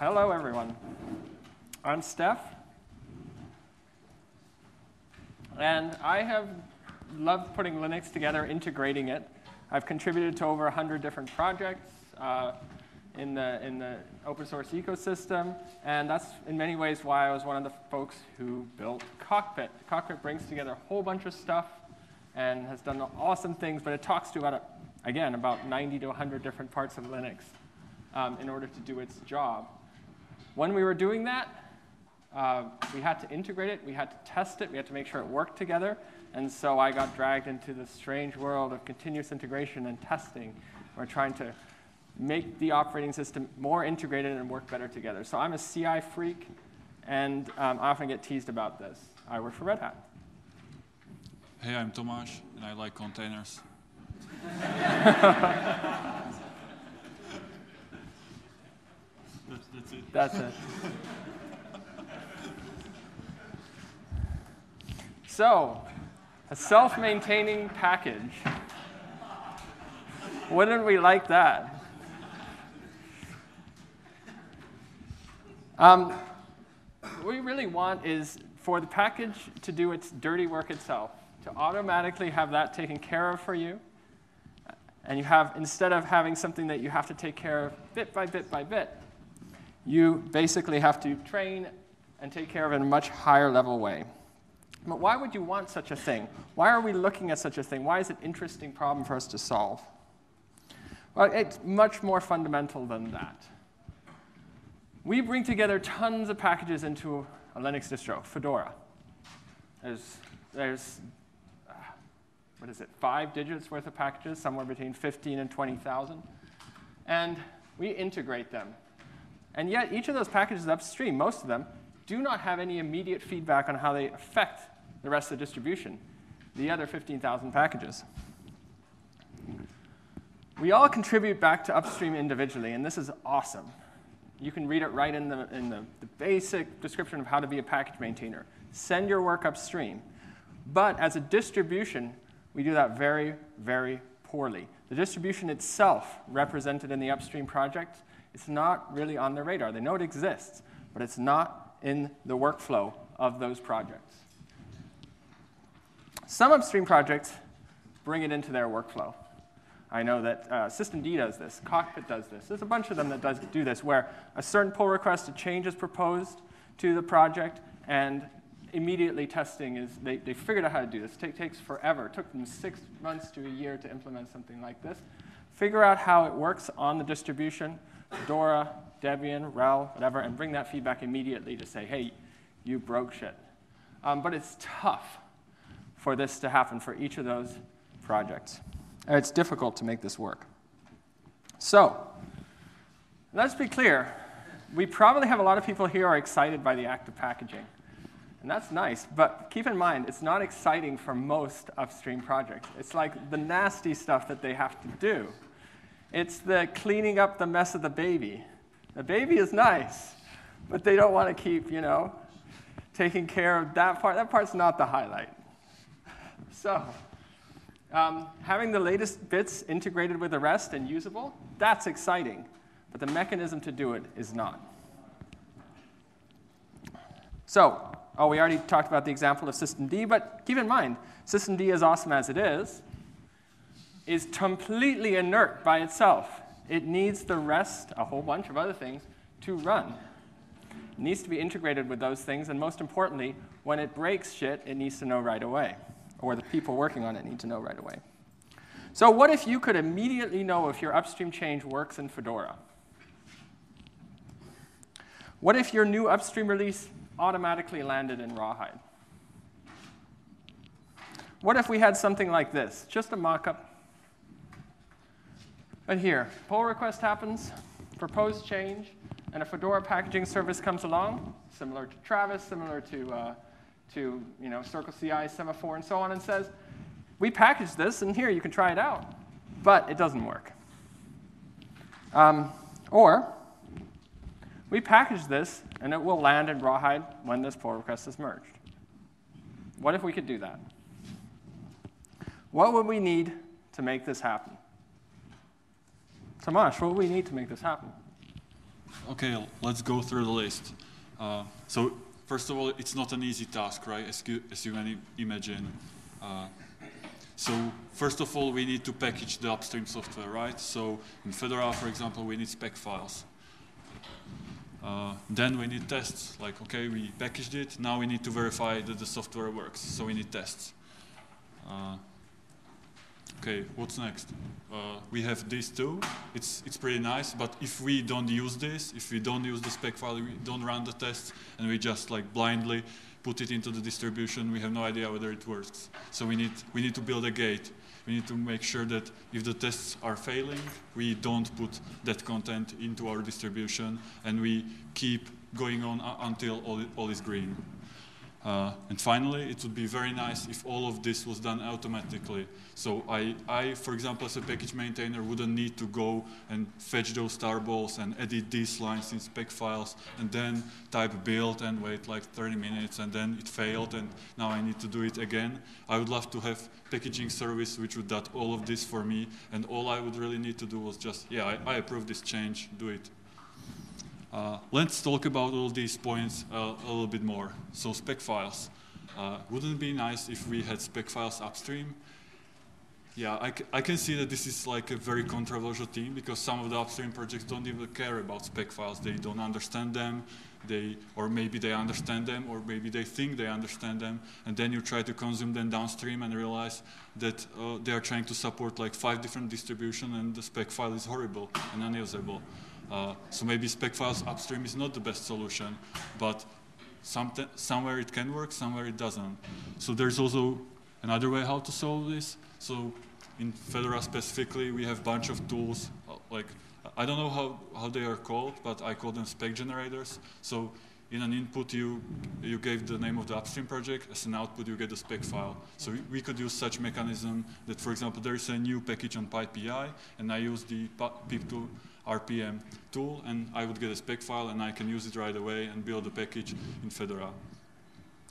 Hello, everyone. I'm Stef. And I have loved putting Linux together, integrating it. I've contributed to over 100 different projects uh, in, the, in the open source ecosystem. And that's in many ways why I was one of the folks who built Cockpit. Cockpit brings together a whole bunch of stuff and has done awesome things, but it talks to about, again, about 90 to 100 different parts of Linux um, in order to do its job. When we were doing that, uh, we had to integrate it, we had to test it, we had to make sure it worked together. And so I got dragged into the strange world of continuous integration and testing. We're trying to make the operating system more integrated and work better together. So I'm a CI freak, and um, I often get teased about this. I work for Red Hat. Hey, I'm Tomas, and I like containers. that's, it. That's it. so, a self-maintaining package. Wouldn't we like that? Um, what we really want is for the package to do its dirty work itself, to automatically have that taken care of for you. And you have, instead of having something that you have to take care of bit by bit by bit, you basically have to train and take care of it in a much higher level way. But why would you want such a thing? Why are we looking at such a thing? Why is it an interesting problem for us to solve? Well, it's much more fundamental than that. We bring together tons of packages into a Linux distro, Fedora. There's, there's uh, what is it, five digits worth of packages, somewhere between 15 and 20,000. And we integrate them. And yet, each of those packages upstream, most of them, do not have any immediate feedback on how they affect the rest of the distribution, the other 15,000 packages. We all contribute back to upstream individually, and this is awesome. You can read it right in, the, in the, the basic description of how to be a package maintainer. Send your work upstream. But as a distribution, we do that very, very poorly. The distribution itself, represented in the upstream project, is not really on the radar. They know it exists, but it's not in the workflow of those projects. Some upstream projects bring it into their workflow. I know that uh, systemd does this, Cockpit does this. There's a bunch of them that does do this, where a certain pull request, a change is proposed to the project, and immediately testing is, they, they figured out how to do this. It takes forever. It took them six months to a year to implement something like this. Figure out how it works on the distribution, Dora, Debian, RHEL, whatever, and bring that feedback immediately to say, hey, you broke shit. Um, but it's tough for this to happen for each of those projects. It's difficult to make this work. So, let's be clear. We probably have a lot of people here are excited by the act of packaging. And that's nice, but keep in mind, it's not exciting for most upstream projects. It's like the nasty stuff that they have to do. It's the cleaning up the mess of the baby. The baby is nice, but they don't want to keep, you know, taking care of that part. That part's not the highlight. So, um, having the latest bits integrated with the rest and usable, that's exciting. But the mechanism to do it is not. So, oh, we already talked about the example of systemd, but keep in mind, systemd, as awesome as it is, is completely inert by itself. It needs the rest, a whole bunch of other things, to run. It needs to be integrated with those things, and most importantly, when it breaks shit, it needs to know right away, or the people working on it need to know right away. So what if you could immediately know if your upstream change works in Fedora? What if your new upstream release automatically landed in Rawhide? What if we had something like this, just a mock-up but here, pull request happens, proposed change, and a Fedora packaging service comes along, similar to Travis, similar to, uh, to you know, Circle CI, Semaphore, and so on, and says, we packaged this, and here, you can try it out. But it doesn't work. Um, or, we package this, and it will land in Rawhide when this pull request is merged. What if we could do that? What would we need to make this happen? Tomas, what do we need to make this happen? Okay, let's go through the list. Uh, so first of all, it's not an easy task, right? As you, as you can imagine. Uh, so first of all, we need to package the upstream software, right? So in Fedora, for example, we need spec files. Uh, then we need tests, like, okay, we packaged it, now we need to verify that the software works, so we need tests. Uh, okay, what's next? Uh, we have these two, it's, it's pretty nice, but if we don't use this, if we don't use the spec file, we don't run the tests, and we just like blindly put it into the distribution, we have no idea whether it works. So we need, we need to build a gate we need to make sure that if the tests are failing, we don't put that content into our distribution and we keep going on until all, all is green. Uh, and finally, it would be very nice if all of this was done automatically. So I, I, for example, as a package maintainer, wouldn't need to go and fetch those tarballs and edit these lines in spec files and then type build and wait like 30 minutes and then it failed and now I need to do it again. I would love to have packaging service which would do all of this for me and all I would really need to do was just, yeah, I, I approve this change, do it. Uh, let's talk about all these points uh, a little bit more. So spec files. Uh, wouldn't it be nice if we had spec files upstream? Yeah, I, I can see that this is like a very controversial theme because some of the upstream projects don't even care about spec files. They don't understand them, they, or maybe they understand them, or maybe they think they understand them, and then you try to consume them downstream and realize that uh, they are trying to support like five different distributions and the spec file is horrible and unusable. Uh, so maybe spec files upstream is not the best solution, but somewhere it can work, somewhere it doesn't. So there's also another way how to solve this. So in Fedora specifically, we have a bunch of tools, uh, like, I don't know how, how they are called, but I call them spec generators. So in an input, you, you gave the name of the upstream project. As an output, you get a spec file. So we, we could use such mechanism that, for example, there is a new package on PyPI, and I use the pip2 RPM tool, and I would get a spec file, and I can use it right away and build a package in Fedora.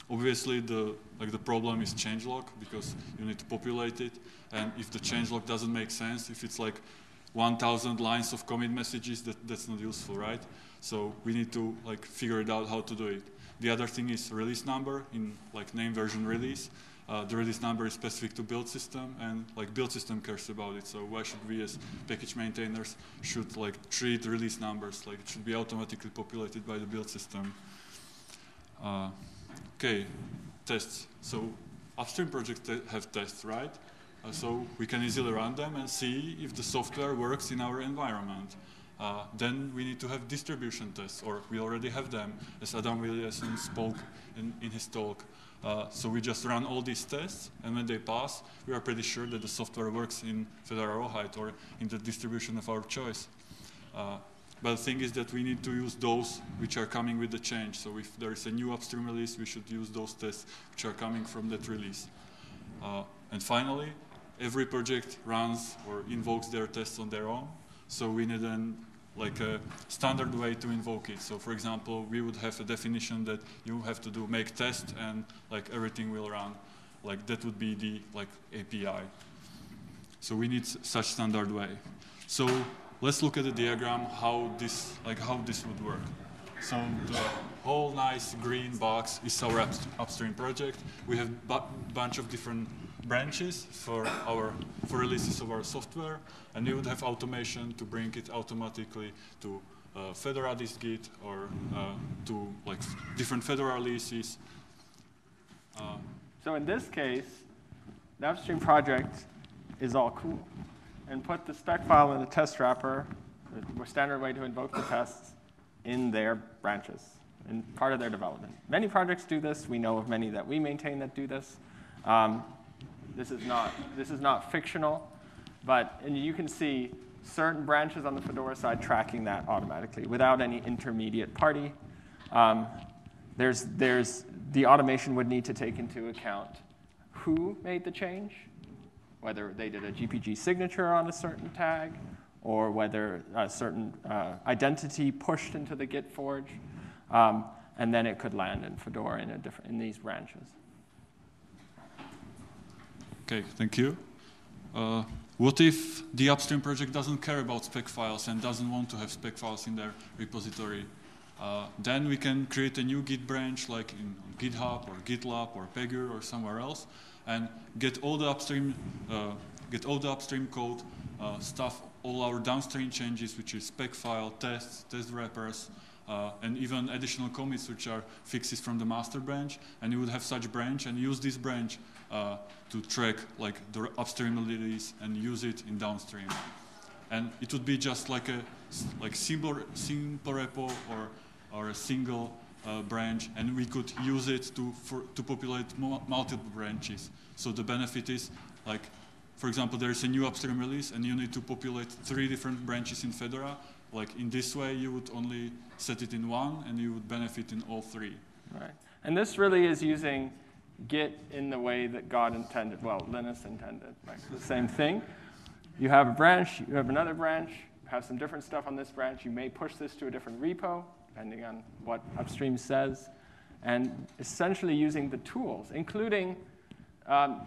Obviously, the, like the problem is changelog, because you need to populate it, and if the changelog doesn't make sense, if it's like 1,000 lines of commit messages, that, that's not useful, right? So we need to like figure it out how to do it. The other thing is release number in like name version release. Uh, the release number is specific to build system and like build system cares about it. So why should we as package maintainers should like treat release numbers like it should be automatically populated by the build system. Uh, okay, tests. So upstream projects have tests, right? Uh, so we can easily run them and see if the software works in our environment. Uh, then we need to have distribution tests, or we already have them, as Adam Williamson spoke in, in his talk. Uh, so we just run all these tests, and when they pass, we are pretty sure that the software works in Fedora Rawhide or in the distribution of our choice. Uh, but the thing is that we need to use those which are coming with the change. So if there is a new upstream release, we should use those tests which are coming from that release. Uh, and finally, every project runs or invokes their tests on their own. So we need an like a standard way to invoke it. So for example, we would have a definition that you have to do make test and like everything will run. Like that would be the like API. So we need such standard way. So let's look at the diagram how this like how this would work. So the whole nice green box is our upstream project. We have a bunch of different branches for our for releases of our software, and we would have automation to bring it automatically to uh, Fedora dist-git or uh, to like different Fedora releases. Uh, so in this case, the upstream project is all cool, and put the spec file in the test wrapper, the standard way to invoke the tests, in their branches, in part of their development. Many projects do this. We know of many that we maintain that do this. Um, this is not, this is not fictional, but and you can see certain branches on the Fedora side tracking that automatically without any intermediate party. Um, there's, there's, the automation would need to take into account who made the change, whether they did a GPG signature on a certain tag, or whether a certain uh, identity pushed into the Git forge, um, and then it could land in Fedora in, in these branches. Okay, thank you. Uh, what if the upstream project doesn't care about spec files and doesn't want to have spec files in their repository? Uh, then we can create a new Git branch like in GitHub or GitLab or Pagure or somewhere else and get all the upstream, uh, get all the upstream code, uh, stuff all our downstream changes, which is spec file, tests, test wrappers, uh, and even additional commits, which are fixes from the master branch. And you would have such branch and use this branch uh, to track like the upstream release and use it in downstream. And it would be just like a like simple simple repo or or a single uh, branch, and we could use it to for, to populate multiple branches. So the benefit is like for example, there is a new upstream release and you need to populate three different branches in Fedora. Like in this way, you would only set it in one and you would benefit in all three. Right. And this really is using Git in the way that God intended, well, Linus intended. Like the same thing. You have a branch, you have another branch, you have some different stuff on this branch. You may push this to a different repo, depending on what upstream says. And essentially using the tools, including um,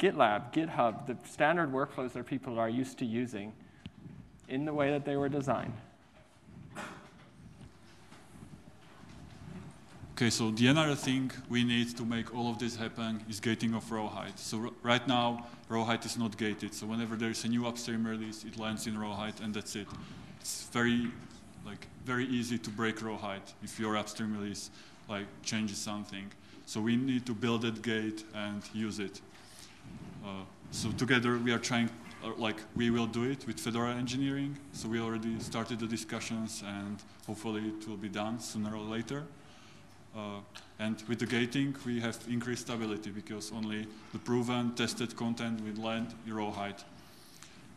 GitLab, GitHub, the standard workflows that people are used to using in the way that they were designed. Okay, so the another thing we need to make all of this happen is gating of Rawhide. So right now, Rawhide is not gated. So whenever there is a new upstream release, it lands in Rawhide, and that's it. It's very, like, very easy to break Rawhide if your upstream release like changes something. So we need to build that gate and use it. Uh, so together we are trying, like we will do it with Fedora engineering. So we already started the discussions and hopefully it will be done sooner or later. Uh, and with the gating, we have increased stability because only the proven, tested content will land in rawhide.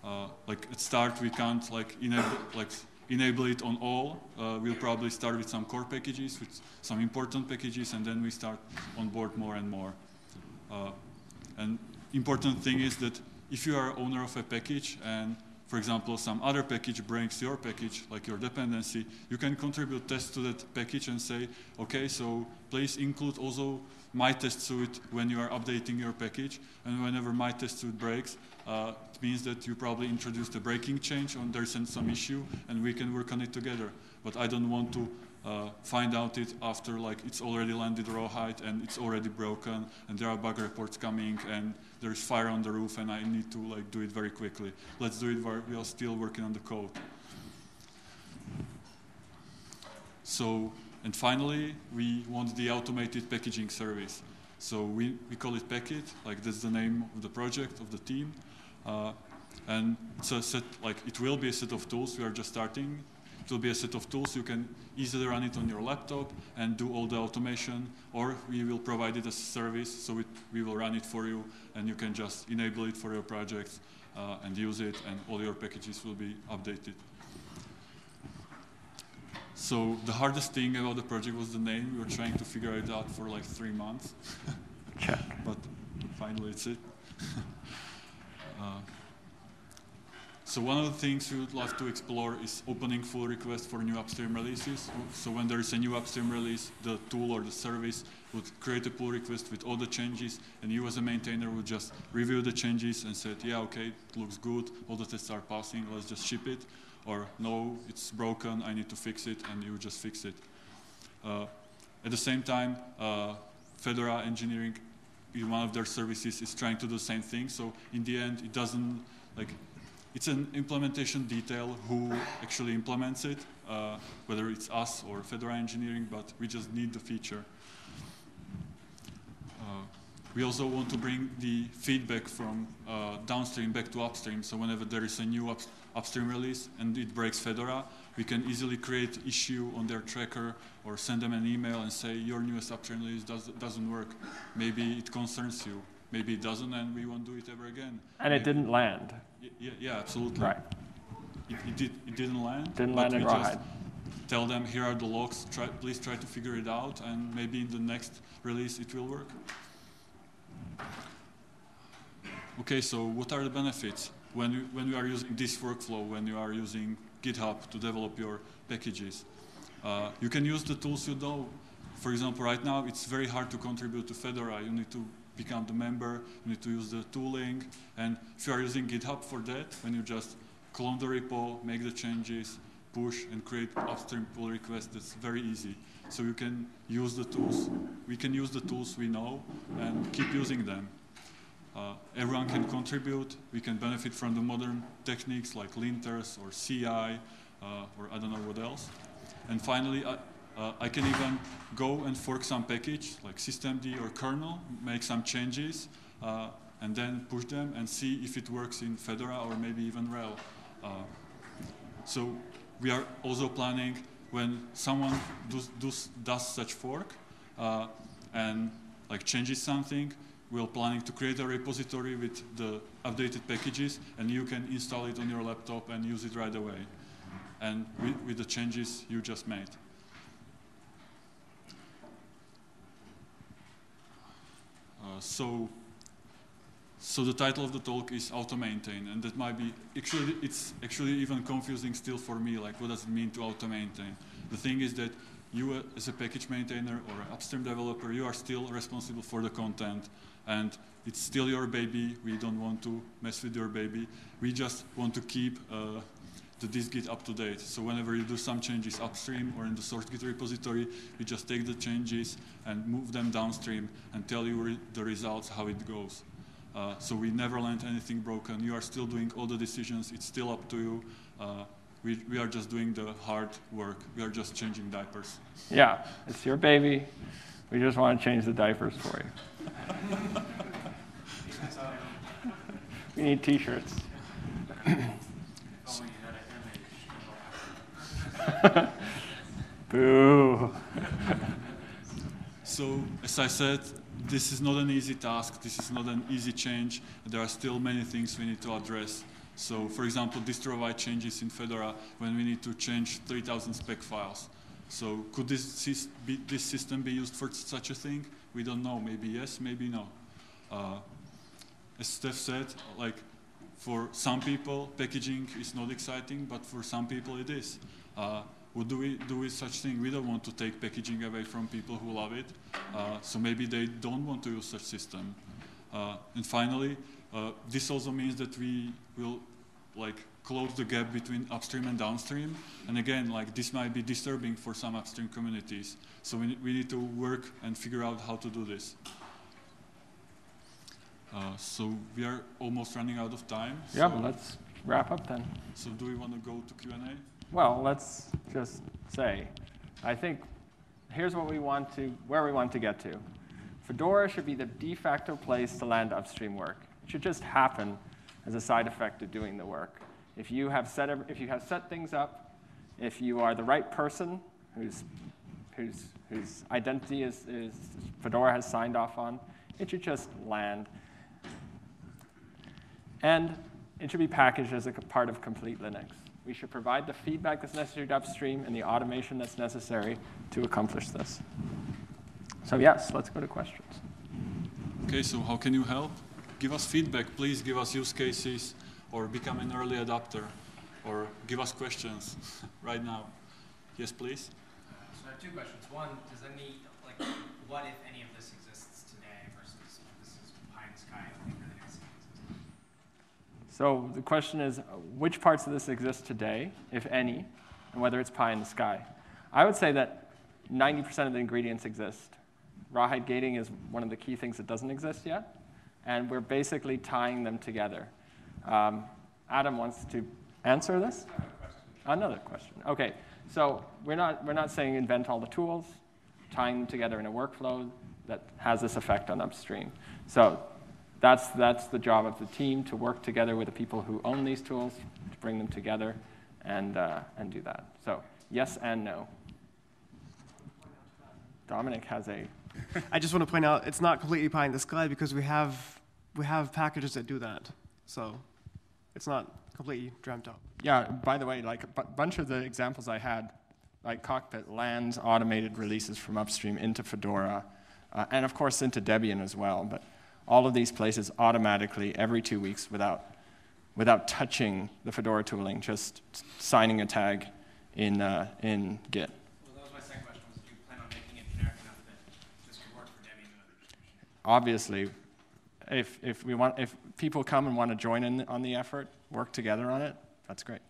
Uh, like at start, we can't like enable like enable it on all. Uh, we'll probably start with some core packages, with some important packages, and then we start on board more and more. Uh, and important thing is that if you are owner of a package and for example, some other package breaks your package, like your dependency, you can contribute tests to that package and say, okay, so please include also my test suite when you are updating your package. And whenever my test suite breaks, uh, it means that you probably introduced a breaking change or there's some issue and we can work on it together. But I don't want to uh, find out it after like it's already landed rawhide and it's already broken and there are bug reports coming and there's fire on the roof and I need to like do it very quickly. Let's do it while we are still working on the code. So, and finally, we want the automated packaging service. So we, we call it Packit, like that's the name of the project, of the team. Uh, and it's a set, like it will be a set of tools, we are just starting it will be a set of tools. You can easily run it on your laptop and do all the automation, or we will provide it as a service, so it, we will run it for you, and you can just enable it for your projects uh, and use it, and all your packages will be updated. So the hardest thing about the project was the name. We were trying to figure it out for like three months. Check. but finally it's it. uh, so one of the things we would love to explore is opening pull requests for new upstream releases. So when there is a new upstream release, the tool or the service would create a pull request with all the changes, and you as a maintainer would just review the changes and say, yeah, okay, it looks good, all the tests are passing, let's just ship it. Or no, it's broken, I need to fix it, and you just fix it. Uh, at the same time, uh, Fedora engineering, in one of their services, is trying to do the same thing. So in the end, it doesn't like it's an implementation detail who actually implements it, uh, whether it's us or Fedora engineering, but we just need the feature. Uh, we also want to bring the feedback from uh, downstream back to upstream. So whenever there is a new up upstream release and it breaks Fedora, we can easily create issue on their tracker or send them an email and say your newest upstream release does, doesn't work. Maybe it concerns you. Maybe it doesn't, and we won't do it ever again. And it didn't land. Yeah, yeah, absolutely. Right. It, it, did, it didn't land. Didn't land in Rawhide. Tell them here are the logs. Try, please try to figure it out, and maybe in the next release it will work. Okay, so what are the benefits when you, when you are using this workflow? When you are using GitHub to develop your packages, uh, you can use the tools you know. For example, right now it's very hard to contribute to Fedora. You need to become the member, you need to use the tooling. And if you are using GitHub for that, when you just clone the repo, make the changes, push, and create upstream pull requests, that's very easy. So you can use the tools. We can use the tools we know and keep using them. Uh, everyone can contribute. We can benefit from the modern techniques like linters or CI uh, or I don't know what else. And finally, uh, I can even go and fork some package like systemd or kernel, make some changes, uh, and then push them and see if it works in Fedora or maybe even RHEL. Uh, so we are also planning when someone does, does, does such fork uh, and like changes something, we're planning to create a repository with the updated packages and you can install it on your laptop and use it right away and with, with the changes you just made. So, so the title of the talk is auto maintain, and that might be actually it's actually even confusing still for me. Like, what does it mean to auto maintain? The thing is that you, uh, as a package maintainer or an upstream developer, you are still responsible for the content, and it's still your baby. We don't want to mess with your baby. We just want to keep uh, the dist-git up to date. So whenever you do some changes upstream or in the source git repository, you just take the changes and move them downstream and tell you re the results, how it goes. Uh, so we never land anything broken. You are still doing all the decisions. It's still up to you. Uh, we, we are just doing the hard work. We are just changing diapers. Yeah, it's your baby. We just want to change the diapers for you. we need t-shirts. Boo. so, as I said, this is not an easy task. This is not an easy change. There are still many things we need to address. So, for example, distro-wide changes in Fedora when we need to change 3,000 spec files. So, could this, be, this, system be used for such a thing? We don't know. Maybe yes, maybe no. Uh, as Stef said, like for some people, packaging is not exciting, but for some people it is. Uh, what do we do with such thing? We don't want to take packaging away from people who love it. Uh, so maybe they don't want to use such system. Uh, and finally, uh, this also means that we will like close the gap between upstream and downstream. And again, like this might be disturbing for some upstream communities. So we, we need to work and figure out how to do this. Uh, so we are almost running out of time. Yeah, so let's wrap up then. So do we want to go to Q&A? Well, let's just say, I think here's what we want to, where we want to get to. Fedora should be the de facto place to land upstream work. It should just happen as a side effect of doing the work. If you have set, if you have set things up, if you are the right person whose, whose, whose identity is, is Fedora has signed off on, it should just land. And it should be packaged as a part of complete Linux. We should provide the feedback that's necessary to upstream and the automation that's necessary to accomplish this. So yes, let's go to questions. Okay, so how can you help? Give us feedback, please give us use cases or become an early adopter or give us questions right now. Yes, please? So I have two questions. One, does any, like, what if any of this So the question is, which parts of this exist today, if any, and whether it's pie in the sky? I would say that 90% of the ingredients exist. Rawhide gating is one of the key things that doesn't exist yet, and we're basically tying them together. Um, Adam wants to answer this? Another question. Okay, so we're not, we're not saying invent all the tools, tying them together in a workflow that has this effect on upstream. So that's, that's the job of the team to work together with the people who own these tools to bring them together and, uh, and do that. So yes and no. Dominic has a. I just want to point out it's not completely pie in the sky because we have we have packages that do that. So it's not completely dreamt up. Yeah. By the way, like a bunch of the examples I had, like Cockpit lands automated releases from upstream into Fedora, uh, and of course into Debian as well. But all of these places automatically every two weeks without, without touching the Fedora tooling, just signing a tag in, uh, in Git. Well, that was my second question. Was do you plan on making it generic enough that this could work for Debian and other distributions? Obviously, if, if we want, if people come and want to join in on the effort, work together on it, that's great.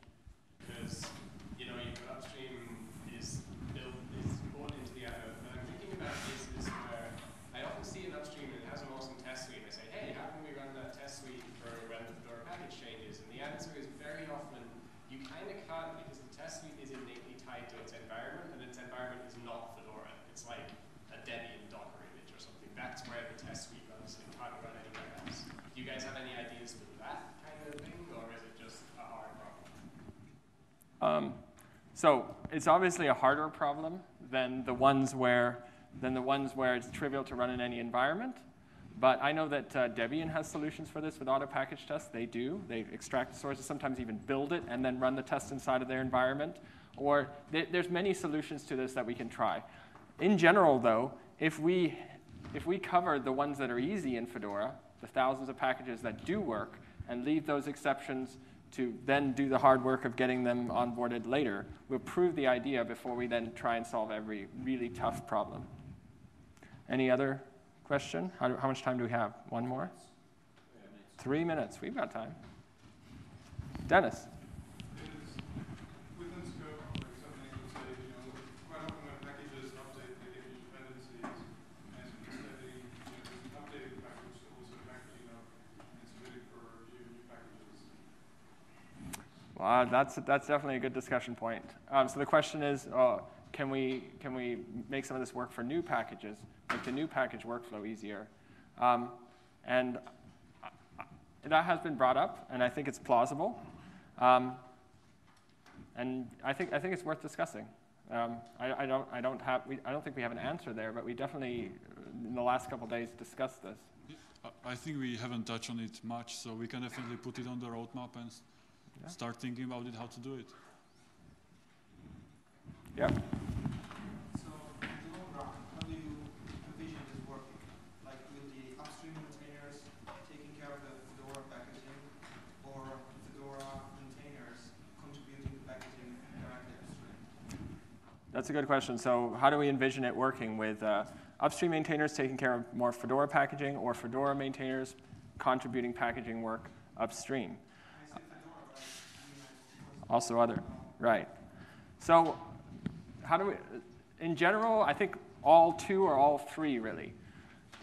because you know you've got upstream is built is bought into the effort. But I'm thinking about cases where I often see an upstream that has an awesome test suite. And I say, hey, how can we run that test suite for when the Fedora package changes? And the answer is very often you kind of can't because the test suite is innately tied to its environment, and its environment is not Fedora. It's like a Debian Docker image or something. That's where the test suite runs. It can't run anywhere else. Do you guys have any ideas for that kind of thing, or is it just a hard problem? Um, so it's obviously a harder problem than the ones where than the ones where it's trivial to run in any environment. But I know that uh, Debian has solutions for this with auto package tests. They do. They extract the sources, sometimes even build it, and then run the test inside of their environment. Or th- there's many solutions to this that we can try. In general, though, if we if we cover the ones that are easy in Fedora, the thousands of packages that do work, and leave those exceptions to then do the hard work of getting them onboarded later, we'll prove the idea before we then try and solve every really tough problem. Any other question? How, do- how much time do we have? One more? Three minutes. We've got time. Dennis. is within scope for something to say, you know, quite often when packages update, they give you dependencies, and instead they, you know, there's an updated package, also packaging up, and submitting for review new packages. Well, that's, that's definitely a good discussion point. Um, so the question is, uh, can, we, can we make some of this work for new packages, make the new package workflow easier? Um, and that has been brought up, and I think it's plausible. Um, and I think, I think it's worth discussing. Um, I, I, don't, I, don't have, we, I don't think we have an answer there, but we definitely, in the last couple days, discussed this. I- think we haven't touched on it much, so we can definitely put it on the roadmap and Yeah. start thinking about it, how to do it. Yeah. So, in the long run, how do you envision this working? Like, will the upstream maintainers taking care of the Fedora packaging, or Fedora maintainers contributing to packaging directly upstream? That's a good question. So, how do we envision it working with uh, upstream maintainers taking care of more Fedora packaging or Fedora maintainers contributing packaging work upstream? I say Fedora, but I mean, like, of course, Also, other. Right. So, how do we, in general, I think all two or all three really.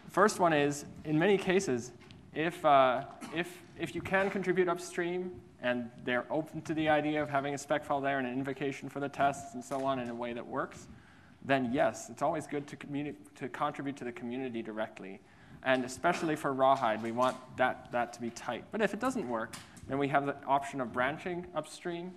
First one is, in many cases, if, uh, if, if you can contribute upstream and they're open to the idea of having a spec file there and an invocation for the tests and so on in a way that works, then yes, it's always good to, to contribute to the community directly. And especially for Rawhide, we want that, that to be tight. But if it doesn't work, then we have the option of branching upstream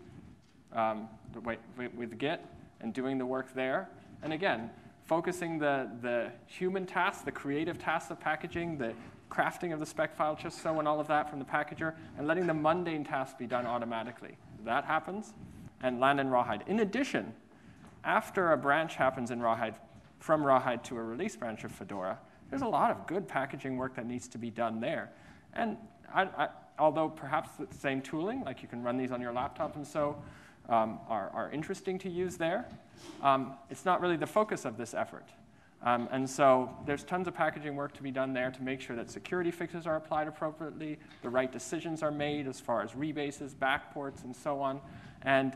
um, with, Git and doing the work there. And again, focusing the, the human tasks, the creative tasks of packaging, the crafting of the spec file just so and all of that from the packager, and letting the mundane tasks be done automatically. That happens, and land in Rawhide. In addition, after a branch happens in Rawhide, from Rawhide to a release branch of Fedora, there's a lot of good packaging work that needs to be done there. And I, I, although perhaps the same tooling, like you can run these on your laptop and so, um, are, are interesting to use there, um, it's not really the focus of this effort. Um, and so there's tons of packaging work to be done there to make sure that security fixes are applied appropriately, the right decisions are made as far as rebases, backports, and so on. And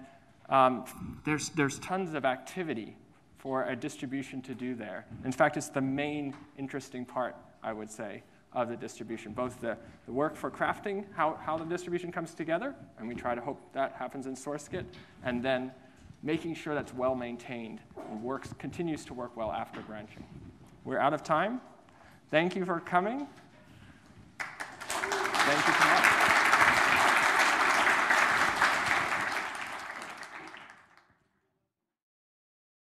um, there's, there's tons of activity for a distribution to do there. In fact, it's the main interesting part, I would say, of the distribution, both the, the work for crafting, how, how the distribution comes together, and we try to hope that happens in source git, and then making sure that's well maintained and works, continues to work well after branching. We're out of time. Thank you for coming. Thank you. Kamal.